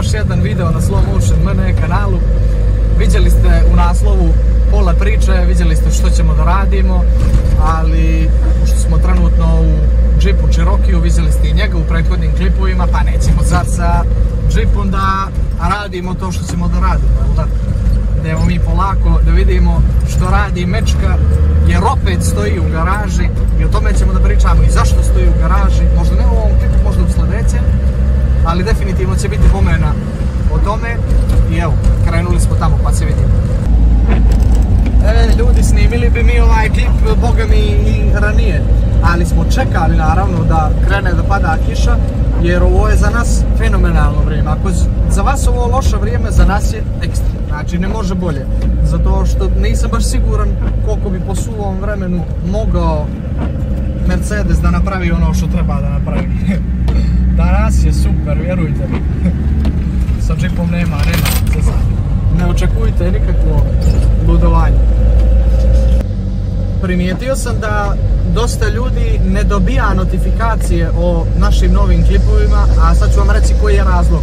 još jedan video na Slow Motion MNE kanalu. Vidjeli ste u naslovu pola priče, vidjeli ste što ćemo da radimo, ali što smo trenutno u džipu Cherokee, vidjeli ste i njega u prethodnim klipovima, pa nećemo sad sa džipom da radimo to što ćemo da radimo. Idemo mi polako da vidimo što radi Mečka, jer opet stoji u garaži i o tome ćemo da pričamo i zašto stoji u garaži, možda ne u ovom klipu, možda u sljedećem, ali definitivno će biti pomena o tome i evo, krenuli smo tamo pa se vidimo. E, ljudi, snimili bi mi ovaj klip, boga mi i ranije, ali smo čekali naravno da krene da pada kiša, jer ovo je za nas fenomenalno vrijeme. Ako za vas ovo loše vrijeme, za nas je ekstra. Znači ne može bolje. Zato što nisam baš siguran koliko bi po suvom vremenu mogao Mercedes da napravi ono što treba da napravi. Super, vjerujte mi. Sa džipom nema, nema. Ne očekujte nikakvo ludovanje. Primijetio sam da dosta ljudi ne dobija notifikacije o našim novim klipovima, a sad ću vam reći koji je razlog.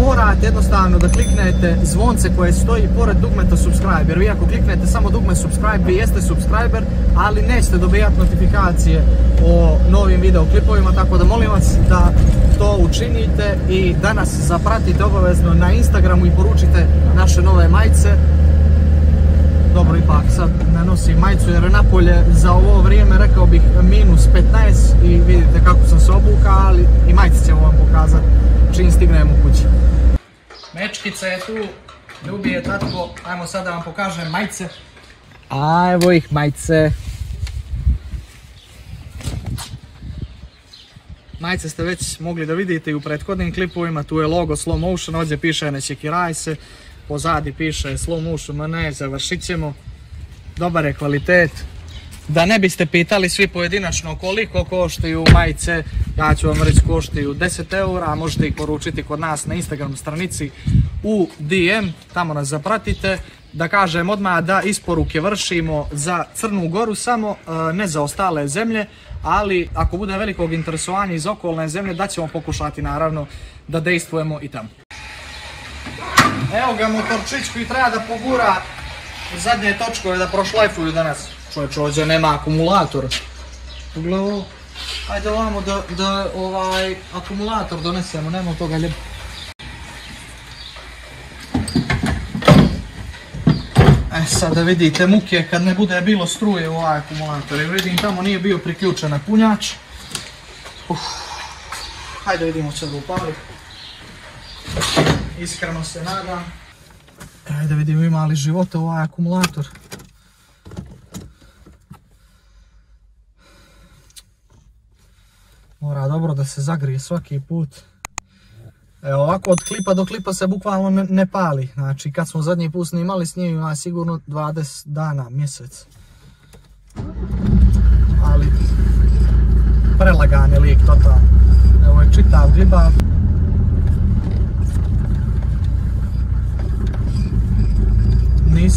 Morate jednostavno da kliknete zvonce koje stoji pored dugmeta subscribe, jer vi ako kliknete samo dugme subscribe, vi jeste subscriber, ali nećete dobijati notifikacije o novim videoklipovima, tako da molim vas da to učinite i da nas zapratite obavezno na Instagramu i poručite naše nove majice dobro ipak sad ne nosim majicu jer je napolje za ovo vrijeme rekao bih minus 15 i vidite kako sam se obuka, ali i majice ćemo vam pokazati čim stignemo kući. Mečkica je tu, ljubi je tatko, ajmo sad da vam pokažem majice. A evo ih majice. Majice ste već mogli da vidite i u prethodnim klipovima, tu je logo Slow Motion, ovdje piše ne pozadi piše slow motion, ne, završit ćemo. Dobar je kvalitet. Da ne biste pitali svi pojedinačno koliko koštaju majice, ja ću vam reći koštaju 10 eura, a možete ih poručiti kod nas na Instagram stranici u DM, tamo nas zapratite. Da kažem odmah da isporuke vršimo za Crnu Goru samo, e, ne za ostale zemlje, ali ako bude velikog interesovanja iz okolne zemlje, da ćemo pokušati naravno da dejstvujemo i tamo. Evo ga motorčić koji treba da pogura zadnje točkove da prošlajfuju danas. Čovječ ovdje nema akumulator. Pogledaj Ajde ovamo da, da ovaj akumulator donesemo, nema toga ljeba. E sad da vidite muke kad ne bude bilo struje u ovaj akumulator. I vidim tamo nije bio priključen na punjač. Uf. Hajde vidimo će da upali. Iskreno se nadam. Ajde vidimo ima li života ovaj akumulator. Mora dobro da se zagrije svaki put. Evo ovako od klipa do klipa se bukvalno ne, pali. Znači kad smo zadnji put snimali s njim ima sigurno 20 dana, mjesec. Ali prelagan je lijek totalno. Evo je čitav glibav.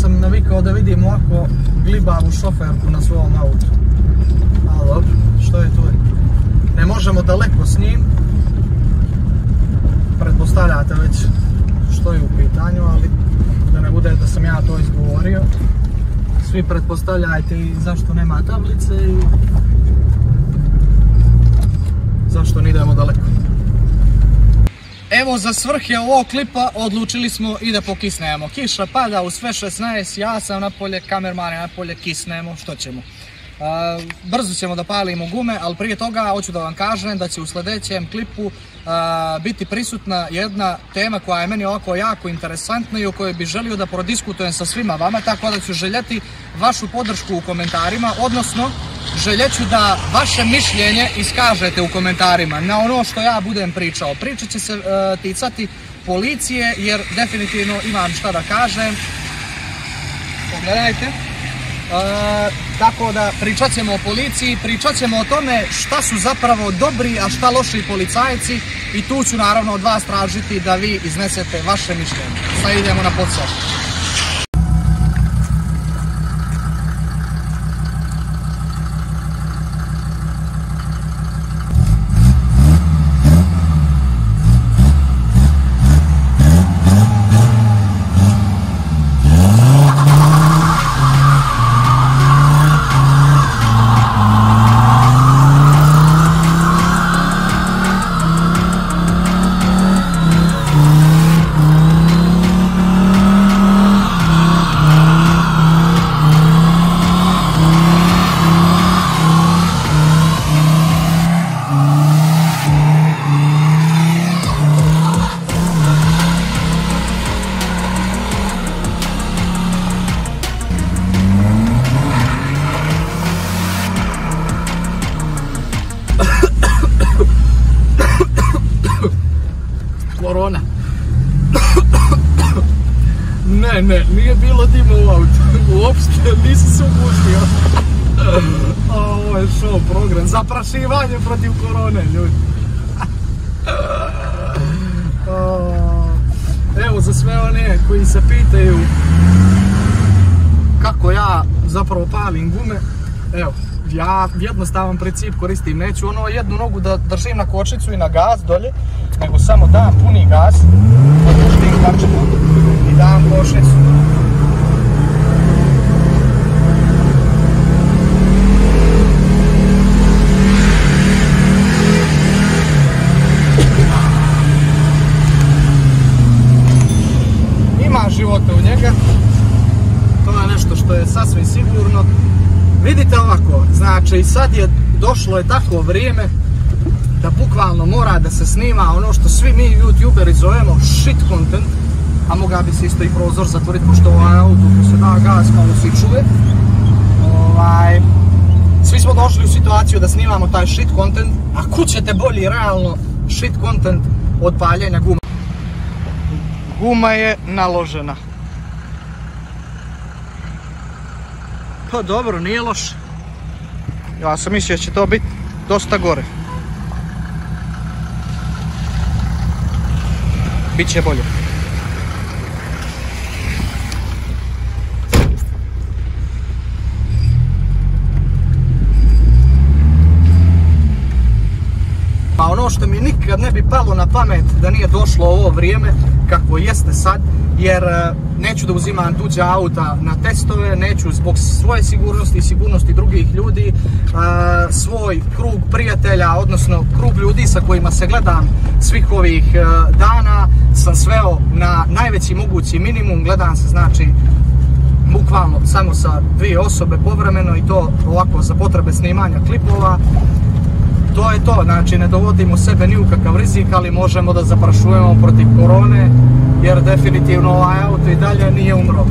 Nisam navikao da vidim ovako glibavu šoferku na svom autu. Ali dobro, što je tu. Ne možemo daleko s njim. Pretpostavljate već što je u pitanju, ali da ne bude da sam ja to izgovorio. Svi pretpostavljajte i zašto nema tablice i zašto ne idemo daleko. Evo za svrhe ovog klipa odlučili smo i da pokisnemo. Kiša pada u sve 16, ja sam napolje, kamerman je napolje, kisnemo, što ćemo. brzo ćemo da palimo gume, ali prije toga hoću da vam kažem da će u sljedećem klipu biti prisutna jedna tema koja je meni ovako jako interesantna i o kojoj bih želio da prodiskutujem sa svima vama, tako da ću željeti vašu podršku u komentarima, odnosno željeću da vaše mišljenje iskažete u komentarima na ono što ja budem pričao. Priča će se e, ticati policije jer definitivno imam šta da kažem. Pogledajte. E, tako da pričat ćemo o policiji, pričat ćemo o tome šta su zapravo dobri, a šta loši policajci i tu ću naravno od vas tražiti da vi iznesete vaše mišljenje. Sad idemo na podsjećanje. bilo dima u autu. Uopšte nisi se upuštio. Ovo je show program. Zaprašivanje protiv korone, ljudi. Evo, za sve one koji se pitaju kako ja zapravo palim gume, evo, ja jednostavan princip koristim, neću ono jednu nogu da držim na kočnicu i na gaz dolje, nego samo dam puni gaz, odpuštim kačetu i dam kočnicu. Ima života u njega, to je nešto što je sasvim sigurno. Vidite ovako, znači sad je došlo je tako vrijeme da bukvalno mora da se snima ono što svi mi youtuberi zovemo shit content, a moga bi se isto i prozor zatvoriti pošto ovaj auto ko se da gas malo se čuje. Ovaj, svi smo došli u situaciju da snimamo taj shit content, a kud ćete bolji realno shit content od paljenja guma. Guma je naložena. Pa dobro, nije loše. Ja sam mislio da će to biti dosta gore. Biće bolje. Pa ono što mi nikad ne bi palo na pamet da nije došlo ovo vrijeme kakvo jeste sad, jer e, neću da uzimam tuđa auta na testove, neću zbog svoje sigurnosti i sigurnosti drugih ljudi, e, svoj krug prijatelja, odnosno krug ljudi sa kojima se gledam svih ovih e, dana, sam sveo na najveći mogući minimum, gledam se znači bukvalno samo sa dvije osobe povremeno i to ovako za potrebe snimanja klipova. To je to, znači ne dovodimo sebe ni u kakav rizik, ali možemo da zaprašujemo protiv korone, jer definitivno ovaj auto i dalje nije umro.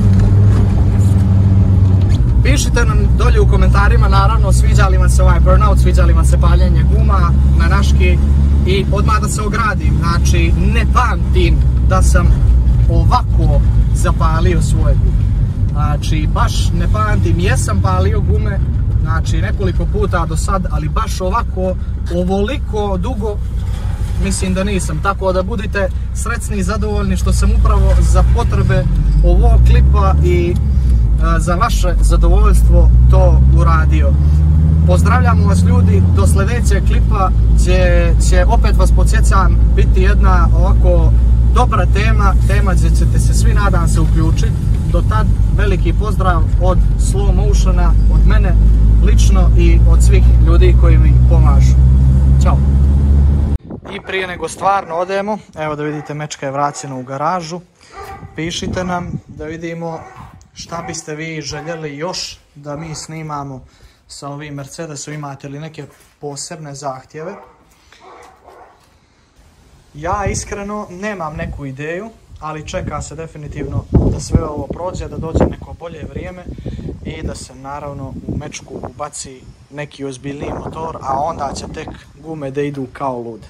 Pišite nam dolje u komentarima, naravno, sviđa li vam se ovaj burnout, sviđa li vam se paljenje guma na naški i odmah da se ogradim, znači ne pamtim da sam ovako zapalio svoje gume. Znači, baš ne pamtim, jesam palio gume, znači nekoliko puta do sad, ali baš ovako, ovoliko dugo, mislim da nisam. Tako da budite sretni i zadovoljni što sam upravo za potrebe ovog klipa i za vaše zadovoljstvo to uradio. Pozdravljamo vas ljudi do sljedećeg klipa gdje će opet vas podsjecam biti jedna ovako dobra tema, tema gdje ćete se svi nadam se uključiti. Do tad veliki pozdrav od Slow Motiona, od mene lično i od svih ljudi koji mi pomažu. Ćao! I prije nego stvarno odemo, evo da vidite mečka je vraćena u garažu. Pišite nam da vidimo šta biste vi željeli još da mi snimamo sa ovim Mercedesom, imate li neke posebne zahtjeve. Ja iskreno nemam neku ideju, ali čeka se definitivno da sve ovo prođe, da dođe neko bolje vrijeme i da se naravno u mečku ubaci neki ozbiljniji motor, a onda će tek gume da idu kao lude.